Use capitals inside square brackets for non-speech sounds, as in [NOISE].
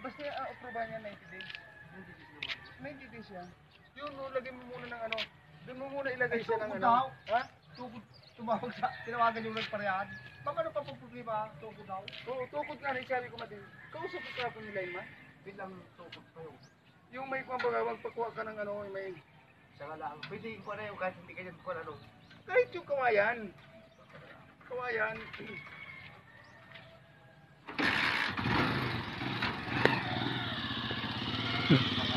Basta uh, aproba niya 90 days. 90 days yan. Yun, no, lagyan mo muna ng ano. Doon mo muna ilagay siya ng ano. Ha? Tukod, tumawag sa, tinawagan yung nagparehan. Baka ano pa po problema, tukod daw. Oo, tukod nga rin, sabi ko matin. Kausap ko kapon nila yung man bilang tukot pa yun. Yung may kumbaga, wag pagkuha ka ng ano, may Saka lang, pwede ko na yung kahit hindi kanya ko ano. Kahit yung kawayan. Kawayan. Hmm. [LAUGHS]